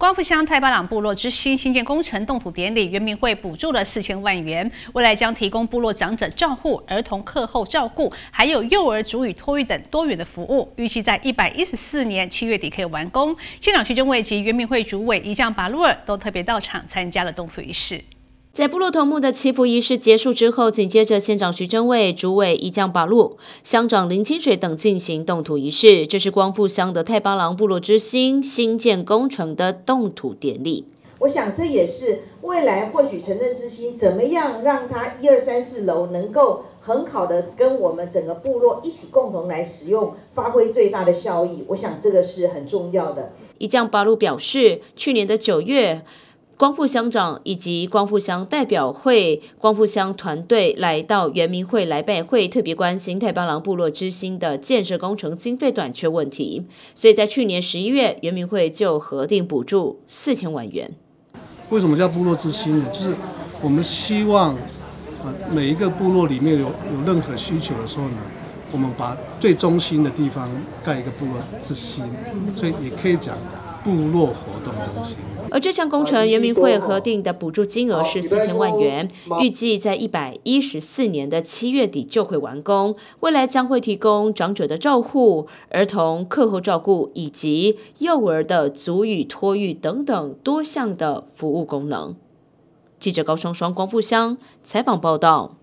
光复乡太巴朗部落之新新建工程动土典礼，原民会补助了四千万元，未来将提供部落长者照护、儿童课后照顾，还有幼儿主语托育等多元的服务，预计在一百一十四年七月底可以完工。县长徐正伟及原民会主委一将巴鲁尔都特别到场参加了动土仪式。在部落头目的祈福仪式结束之后，紧接着县长徐正伟、主委一将八路、乡长林清水等进行动土仪式。这是光复乡的太巴郎部落之星新建工程的动土典礼。我想这也是未来或许城镇之星怎么样让它一二三四楼能够很好的跟我们整个部落一起共同来使用，发挥最大的效益。我想这个是很重要的。一将八路表示，去年的九月。光复乡长以及光复乡代表会、光复乡团队来到圆明会来拜会，特别关心太巴郎部落之心的建设工程经费短缺问题，所以在去年十一月，圆明会就核定补助四千万元。为什么叫部落之心呢？就是我们希望啊，每一个部落里面有有任何需求的时候呢，我们把最中心的地方盖一个部落之心，所以也可以讲部落活动中心。而这项工程，原民会核定的补助金额是四千万元，预计在一百一十四年的七月底就会完工。未来将会提供长者的照护、儿童课后照顾以及幼儿的足语托育等等多项的服务功能。记者高双双光复乡采访报道。